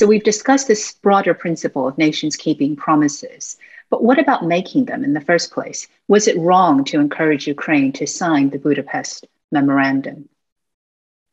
So we've discussed this broader principle of nations keeping promises. But what about making them in the first place? Was it wrong to encourage Ukraine to sign the Budapest Memorandum?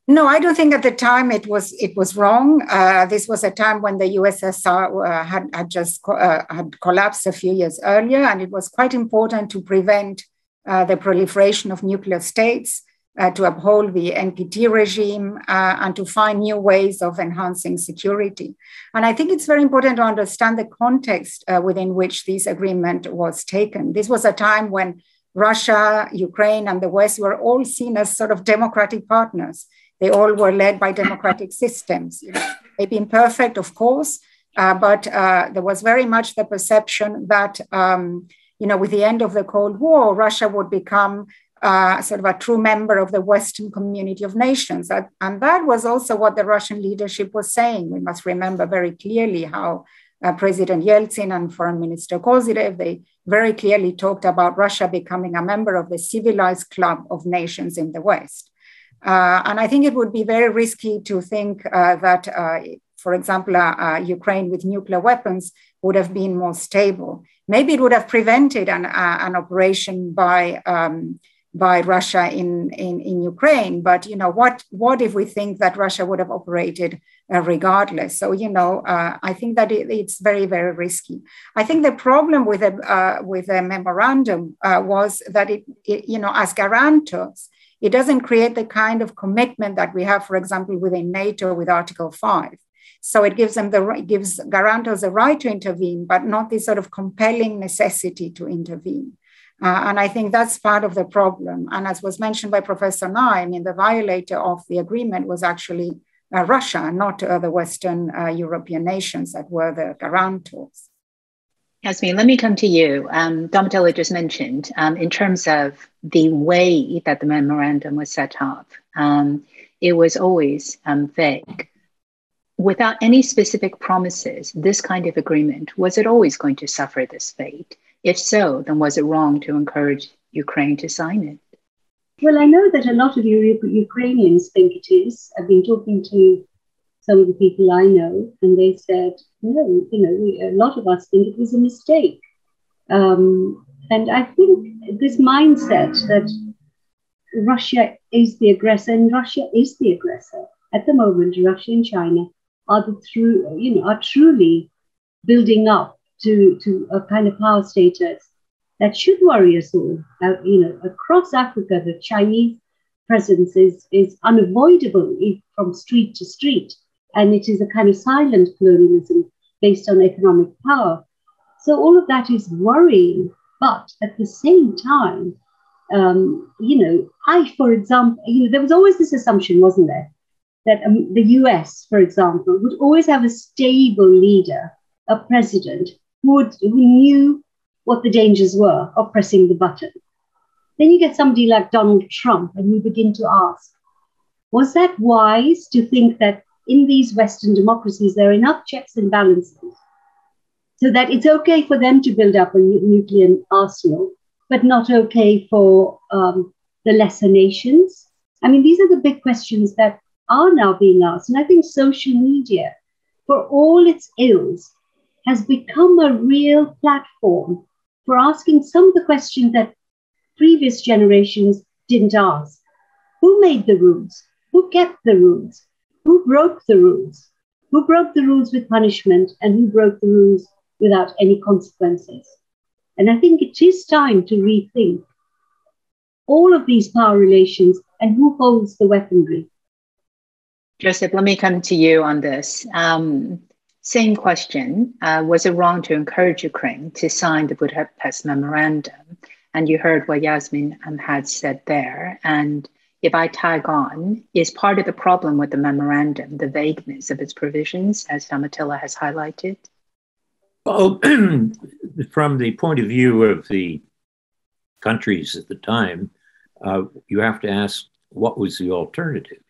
No, I don't think at the time it was it was wrong. Uh, this was a time when the USSR uh, had, had just co- uh, had collapsed a few years earlier, and it was quite important to prevent uh, the proliferation of nuclear states, uh, to uphold the NPT regime, uh, and to find new ways of enhancing security. And I think it's very important to understand the context within which this agreement was taken. This was a time when Russia, Ukraine, and the West were all seen as sort of democratic partners they all were led by democratic systems. You know, been perfect, of course, uh, but uh, there was very much the perception that, um, you know, with the end of the Cold War, Russia would become uh, sort of a true member of the Western community of nations. And that was also what the Russian leadership was saying. We must remember very clearly how uh, President Yeltsin and Foreign Minister Kozyrev, they very clearly talked about Russia becoming a member of the civilized club of nations in the West. Uh, and I think it would be very risky to think uh, that, uh, for example, Ukraine with nuclear weapons would have been more stable. Maybe it would have prevented an, an operation by, um, by Russia in, in, in Ukraine. But, you know, what, what if we think that Russia would have operated uh, regardless? So, you know, uh, I think that it, it's very, very risky. I think the problem with the, uh, with the memorandum was that it, it, you know, as guarantors, it doesn't create the kind of commitment that we have, for example, within NATO with Article 5. So it gives them the it gives guarantors the right to intervene, but not this sort of compelling necessity to intervene. Uh, and I think that's part of the problem. And as was mentioned by Professor Nye, I mean, the violator of the agreement was actually uh, Russia, not uh, the Western uh, European nations that were the guarantors. Yasmin, let me come to you. Um, Domitilla just mentioned, um, in terms of the way that the memorandum was set up, um, it was always um, vague. Without any specific promises, this kind of agreement, was it always going to suffer this fate? If so, then was it wrong to encourage Ukraine to sign it? Well, I know that a lot of Ukrainians think it is. I've been talking to some of the people I know, and they said, no, you know, we, a lot of us think it was a mistake. Um, and I think this mindset that Russia is the aggressor and Russia is the aggressor at the moment, Russia and China are the through, you know, are truly building up to, to a kind of power status that should worry us all. Uh, you know, across Africa, the Chinese presence is, is unavoidable from street to street and it is a kind of silent colonialism based on economic power. So all of that is worrying, but at the same time, um, you know, I, for example, you know, there was always this assumption, wasn't there, that um, the U.S., for example, would always have a stable leader, a president would who knew what the dangers were of pressing the button. Then you get somebody like Donald Trump, and you begin to ask, was that wise to think that in these Western democracies, there are enough checks and balances so that it's okay for them to build up a nuclear arsenal, but not okay for um, the lesser nations. I mean, these are the big questions that are now being asked. And I think social media, for all its ills, has become a real platform for asking some of the questions that previous generations didn't ask. Who made the rules? Who kept the rules? who broke the rules? Who broke the rules with punishment and who broke the rules without any consequences? And I think it is time to rethink all of these power relations and who holds the weaponry. Joseph, let me come to you on this. Um, same question. Uh, was it wrong to encourage Ukraine to sign the Budapest Memorandum? And you heard what Yasmin um, had said there. And if I tag on, is part of the problem with the memorandum, the vagueness of its provisions, as Domitilla has highlighted? Well, from the point of view of the countries at the time, uh, you have to ask what was the alternative?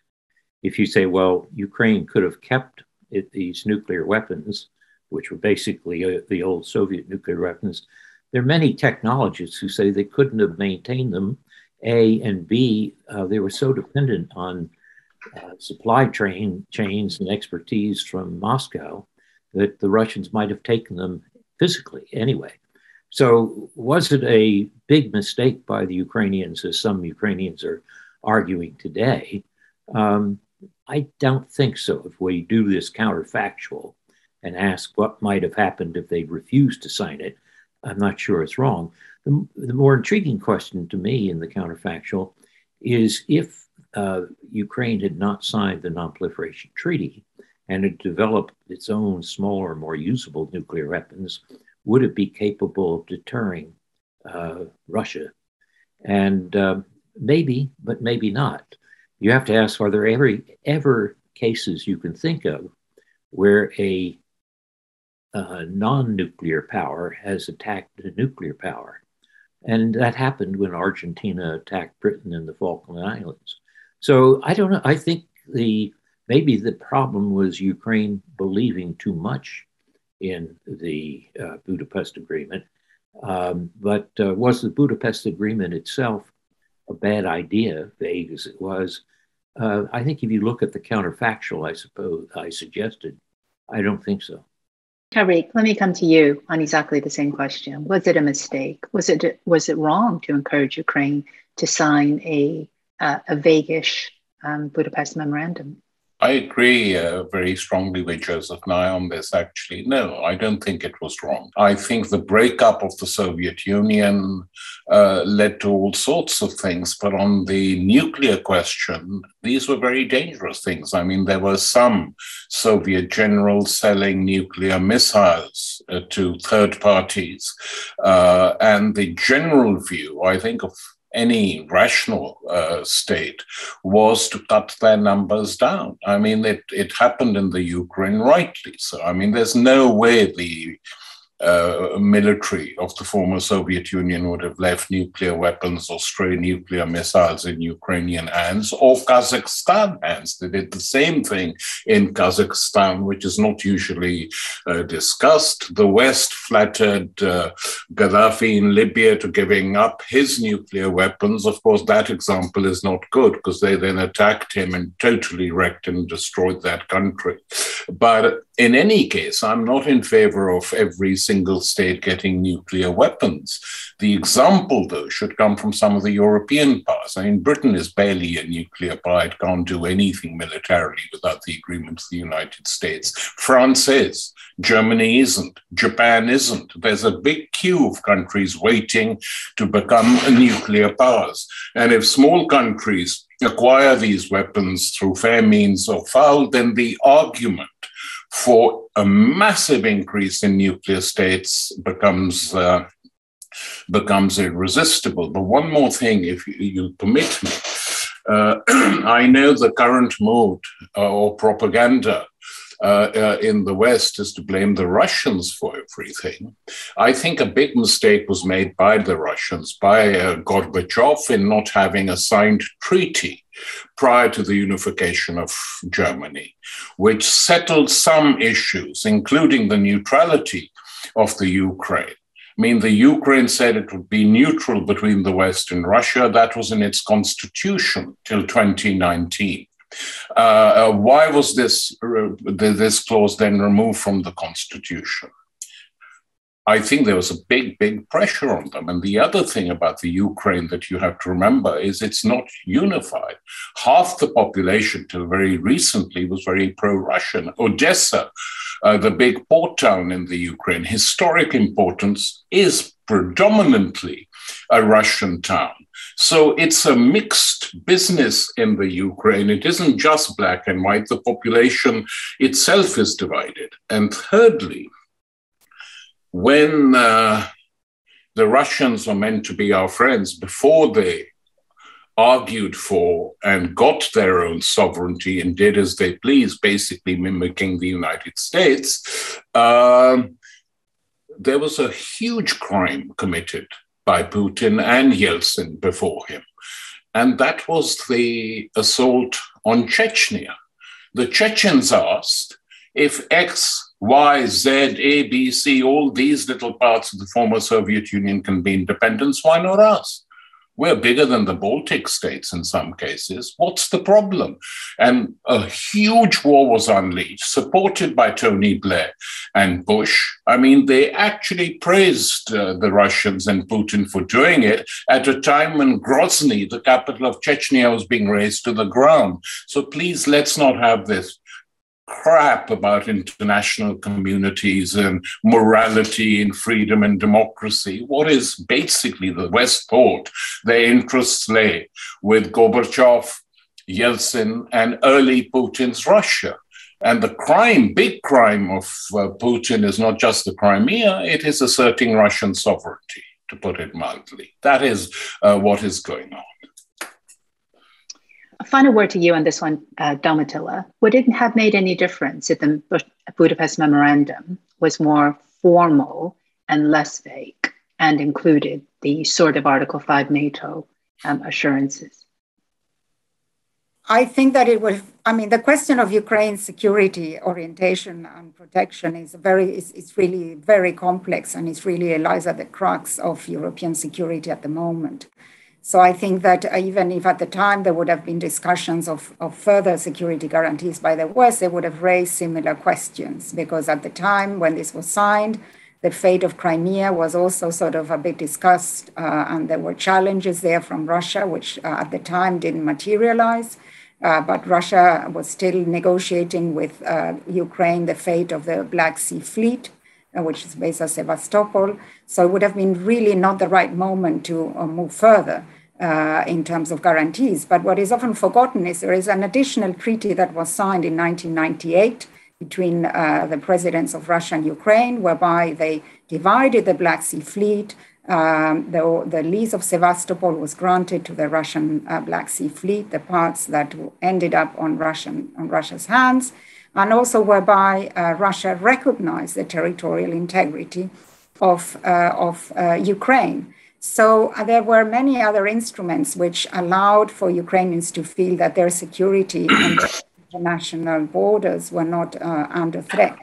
If you say, well, Ukraine could have kept it, these nuclear weapons, which were basically uh, the old Soviet nuclear weapons, there are many technologists who say they couldn't have maintained them a and B, uh, they were so dependent on uh, supply train chains and expertise from Moscow that the Russians might have taken them physically anyway. So, was it a big mistake by the Ukrainians, as some Ukrainians are arguing today? Um, I don't think so. If we do this counterfactual and ask what might have happened if they refused to sign it, I'm not sure it's wrong. The, the more intriguing question to me in the counterfactual is if uh, Ukraine had not signed the Non-Proliferation Treaty and had developed its own smaller, more usable nuclear weapons, would it be capable of deterring uh, Russia? And uh, maybe, but maybe not. You have to ask: Are there ever ever cases you can think of where a uh, non-nuclear power has attacked a nuclear power? And that happened when Argentina attacked Britain in the Falkland Islands. So I don't know. I think the maybe the problem was Ukraine believing too much in the uh, Budapest Agreement. Um, but uh, was the Budapest Agreement itself a bad idea, vague as it was? Uh, I think if you look at the counterfactual, I suppose I suggested, I don't think so. Tariq, let me come to you on exactly the same question. Was it a mistake? Was it was it wrong to encourage Ukraine to sign a uh, a vaguish um, Budapest memorandum? I agree uh, very strongly with Joseph Nye on this, actually. No, I don't think it was wrong. I think the breakup of the Soviet Union uh, led to all sorts of things. But on the nuclear question, these were very dangerous things. I mean, there were some Soviet generals selling nuclear missiles uh, to third parties. Uh, and the general view, I think, of any rational uh, state was to cut their numbers down. I mean, it, it happened in the Ukraine rightly. So, I mean, there's no way the uh, military of the former Soviet Union would have left nuclear weapons or stray nuclear missiles in Ukrainian hands or Kazakhstan hands. They did the same thing in Kazakhstan, which is not usually uh, discussed. The West flattered uh, Gaddafi in Libya to giving up his nuclear weapons. Of course, that example is not good because they then attacked him and totally wrecked and destroyed that country. But in any case, I'm not in favor of every single state getting nuclear weapons. The example, though, should come from some of the European powers. I mean, Britain is barely a nuclear power. It can't do anything militarily without the agreement of the United States. France is. Germany isn't. Japan isn't. There's a big queue of countries waiting to become nuclear powers. And if small countries acquire these weapons through fair means or foul, then the argument for a massive increase in nuclear states becomes uh, becomes irresistible. But one more thing, if you, you permit me, uh, I know the current mood uh, or propaganda uh, uh, in the West is to blame the Russians for everything. I think a big mistake was made by the Russians, by uh, Gorbachev, in not having a signed treaty prior to the unification of Germany, which settled some issues, including the neutrality of the Ukraine. I mean, the Ukraine said it would be neutral between the West and Russia. That was in its constitution till 2019. Uh, uh, why was this, uh, this clause then removed from the Constitution? I think there was a big, big pressure on them. And the other thing about the Ukraine that you have to remember is it's not unified. Half the population, till very recently, was very pro Russian. Odessa, uh, the big port town in the Ukraine, historic importance, is predominantly a Russian town. So it's a mixed business in the Ukraine. It isn't just black and white, the population itself is divided. And thirdly, when uh, the Russians were meant to be our friends before they argued for and got their own sovereignty and did as they pleased, basically mimicking the United States, um, there was a huge crime committed by Putin and Yeltsin before him. And that was the assault on Chechnya. The Chechens asked if X, Y, Z, A, B, C, all these little parts of the former Soviet Union can be independent, why not us? We're bigger than the Baltic states in some cases. What's the problem? And a huge war was unleashed, supported by Tony Blair and Bush. I mean, they actually praised uh, the Russians and Putin for doing it at a time when Grozny, the capital of Chechnya, was being razed to the ground. So please, let's not have this crap about international communities and morality and freedom and democracy. What is basically the West thought their interests lay with Gorbachev, Yeltsin, and early Putin's Russia. And the crime, big crime of uh, Putin is not just the Crimea, it is asserting Russian sovereignty, to put it mildly. That is uh, what is going on. A final word to you on this one, uh, Domitilla. Would it have made any difference if the Budapest Memorandum was more formal and less vague and included the sort of Article 5 NATO um, assurances? I think that it would. I mean, the question of Ukraine's security orientation and protection is very, is, really very complex, and it really lies at the crux of European security at the moment. So I think that even if at the time there would have been discussions of, of further security guarantees by the West, they would have raised similar questions because at the time when this was signed, the fate of Crimea was also sort of a bit discussed, uh, and there were challenges there from Russia, which uh, at the time didn't materialize. Uh, but Russia was still negotiating with uh, Ukraine the fate of the Black Sea Fleet, uh, which is based at Sevastopol. So it would have been really not the right moment to uh, move further uh, in terms of guarantees. But what is often forgotten is there is an additional treaty that was signed in 1998 between uh, the presidents of Russia and Ukraine, whereby they divided the Black Sea Fleet. Um, the, the, lease of Sevastopol was granted to the Russian uh, Black Sea Fleet, the parts that ended up on, Russian, on Russia's hands, and also whereby uh, Russia recognized the territorial integrity of, uh, of uh, Ukraine. So uh, there were many other instruments which allowed for Ukrainians to feel that their security and international borders were not uh, under threat.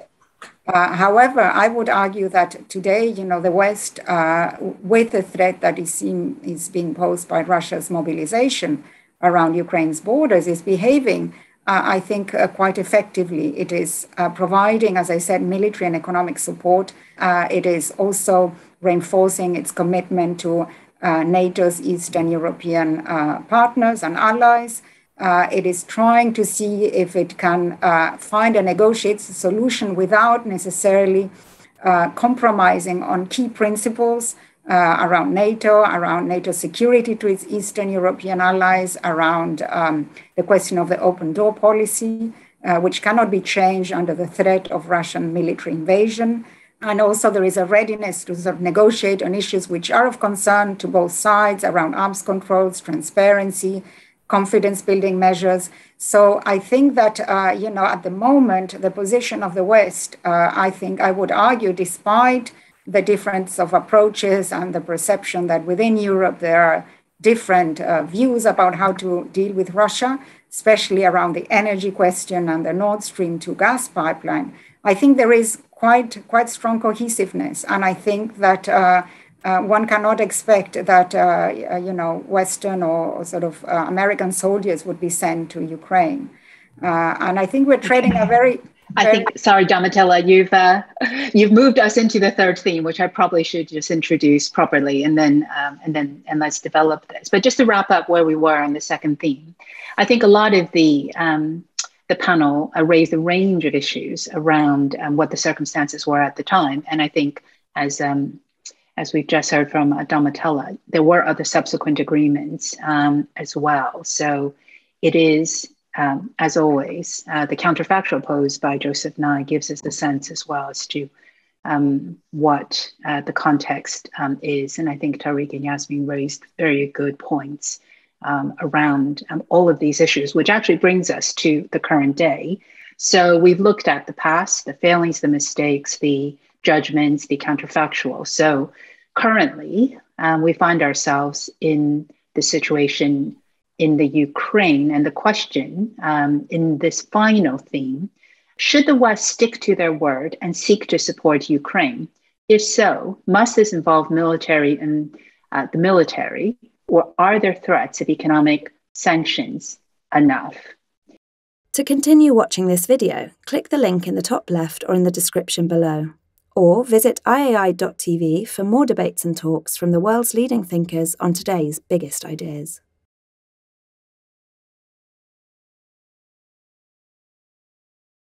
Uh, however, I would argue that today, you know, the West, uh, with the threat that is, seen, is being posed by Russia's mobilization around Ukraine's borders, is behaving, uh, I think, uh, quite effectively. It is providing, as I said, military and economic support. it is also reinforcing its commitment to uh, NATO's Eastern European uh, partners and allies. Uh, it is trying to see if it can uh, find and negotiate a solution without necessarily uh, compromising on key principles uh, around NATO, around NATO security to its Eastern European allies, around um, the question of the open door policy, which cannot be changed under the threat of Russian military invasion. And also, there is a readiness to sort of negotiate on issues which are of concern to both sides around arms controls, transparency, confidence building measures. So I think that, uh, you know, at the moment, the position of the West, uh, I think I would argue, despite the difference of approaches and the perception that within Europe there are different uh, views about how to deal with Russia, especially around the energy question and the Nord Stream 2 gas pipeline. I think there is quite quite strong cohesiveness, and I think that. Uh, uh, one cannot expect that uh, you know Western or, sort of uh, American soldiers would be sent to Ukraine, uh, and I think we're trading a very. I think, sorry, Domitilla, you've you've moved us into the third theme, which I probably should just introduce properly, and then um, and then and let's develop this. But just to wrap up where we were on the second theme, I think a lot of the um, the panel uh, raised a range of issues around um, what the circumstances were at the time. And I think, as um, as we've just heard from uh, Domitilla, there were other subsequent agreements um, as well. So it is, um, as always, uh, the counterfactual posed by Joseph Nye gives us a sense as well as to um, what uh, the context um, is. And I think Tariq and Yasmin raised very good points um, around um, all of these issues, which actually brings us to the current day. So we've looked at the past, the failings, the mistakes, the judgments, the counterfactual. So currently, um, we find ourselves in the situation in the Ukraine, and the question um, in this final theme should the West stick to their word and seek to support Ukraine? If so, must this involve military and uh, the military or are there threats of economic sanctions enough? To continue watching this video, click the link in the top left or in the description below. Or visit iai.tv for more debates and talks from the world's leading thinkers on today's biggest ideas.